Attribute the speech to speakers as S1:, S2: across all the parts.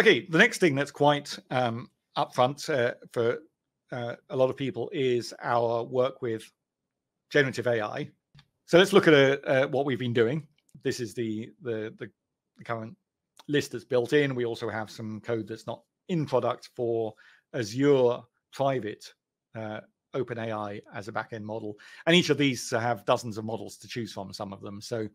S1: Okay, the next thing that's quite um, upfront uh, for uh, a lot of people is our work with generative AI. So let's look at uh, what we've been doing. This is the, the, the current list that's built in. We also have some code that's not in product for Azure private uh, OpenAI as a backend model. And each of these have dozens of models to choose from, some of them. So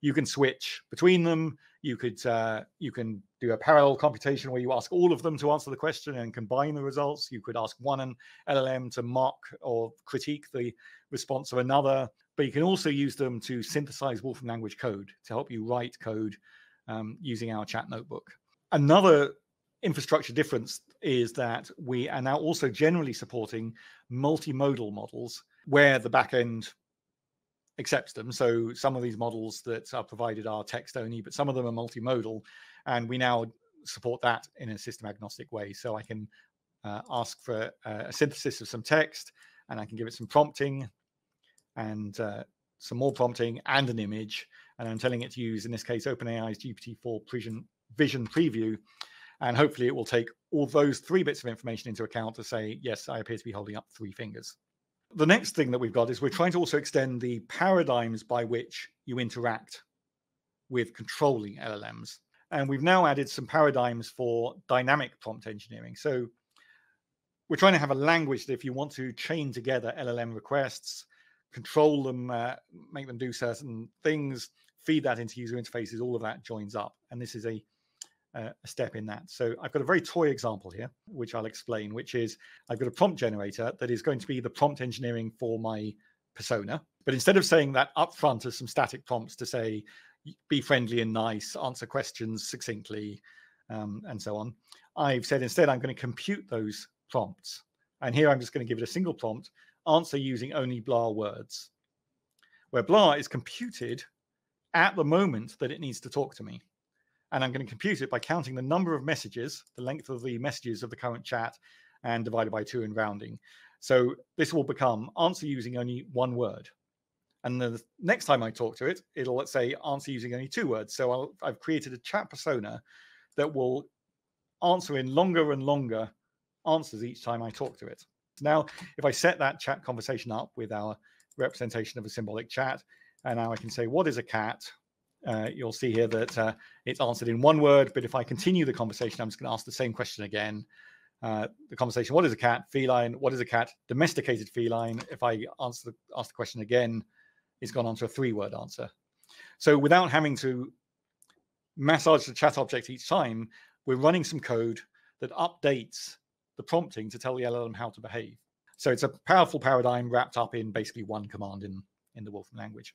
S1: you can switch between them. You could uh, you can do a parallel computation where you ask all of them to answer the question and combine the results. You could ask one and LLM to mock or critique the response of another. But you can also use them to synthesize Wolfram language code to help you write code um, using our chat notebook. Another infrastructure difference is that we are now also generally supporting multimodal models where the backend accepts them. So some of these models that are provided are text only, but some of them are multimodal, and we now support that in a system agnostic way. So I can uh, ask for a synthesis of some text, and I can give it some prompting and uh, some more prompting and an image, and I'm telling it to use, in this case, OpenAI's GPT-4 Vision, Vision Preview, and hopefully it will take all those three bits of information into account to say, yes, I appear to be holding up three fingers. The next thing that we've got is we're trying to also extend the paradigms by which you interact with controlling LLMs. And we've now added some paradigms for dynamic prompt engineering. So we're trying to have a language that if you want to chain together LLM requests, control them, uh, make them do certain things, feed that into user interfaces, all of that joins up. And this is a, uh, a step in that. So I've got a very toy example here, which I'll explain, which is I've got a prompt generator that is going to be the prompt engineering for my persona. But instead of saying that upfront as some static prompts to say, be friendly and nice, answer questions succinctly, um, and so on, I've said instead I'm going to compute those prompts. And here I'm just going to give it a single prompt, answer using only blah words, where blah is computed at the moment that it needs to talk to me. And I'm going to compute it by counting the number of messages, the length of the messages of the current chat, and divided by two in rounding. So this will become answer using only one word. And the next time I talk to it, it'll let's say answer using only two words. So i have created a chat persona that will answer in longer and longer answers each time I talk to it. Now, if I set that chat conversation up with our representation of a symbolic chat, and now I can say, what is a cat? Uh, you'll see here that uh, it's answered in one word, but if I continue the conversation, I'm just going to ask the same question again. Uh, the conversation, what is a cat? Feline. What is a cat? Domesticated feline. If I answer the, ask the question again, it's gone on to a three-word answer. So without having to massage the chat object each time, we're running some code that updates the prompting to tell the LLM how to behave. So it's a powerful paradigm wrapped up in basically one command in, in the Wolfram language.